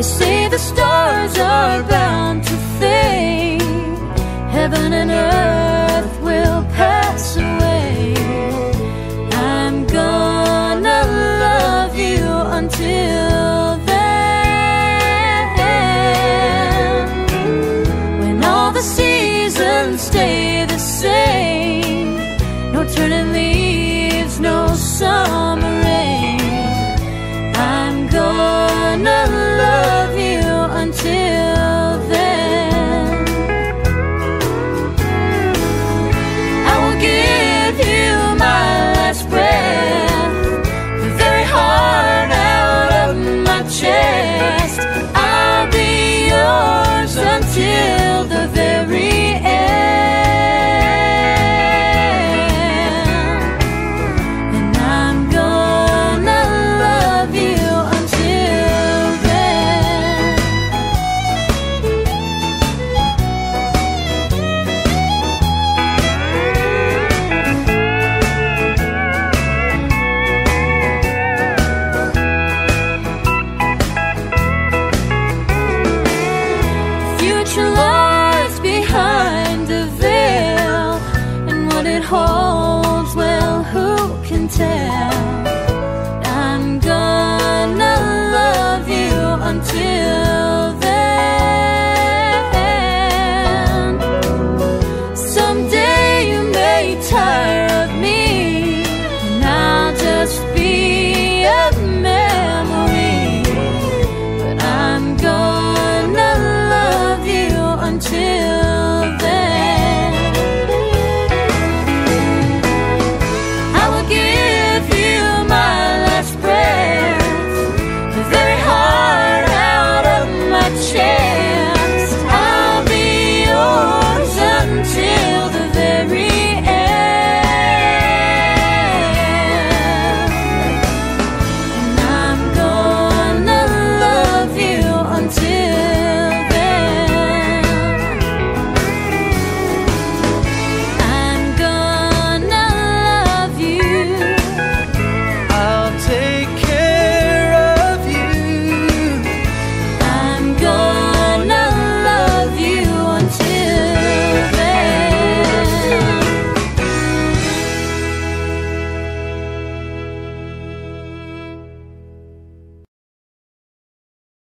They say the stars are bound to fade. Heaven and earth will pass away. I'm gonna love you until then. When all the seasons stay.